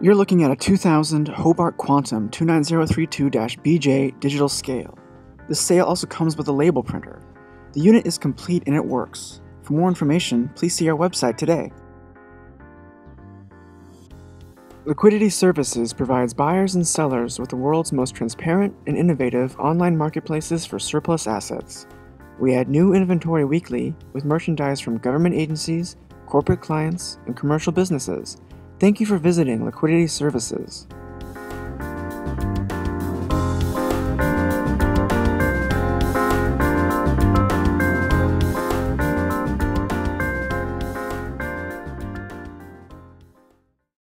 You're looking at a 2000 Hobart Quantum 29032-BJ digital scale. This sale also comes with a label printer. The unit is complete and it works. For more information, please see our website today. Liquidity Services provides buyers and sellers with the world's most transparent and innovative online marketplaces for surplus assets. We add new inventory weekly with merchandise from government agencies, corporate clients, and commercial businesses. Thank you for visiting Liquidity Services.